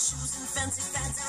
shoes and fancy fancy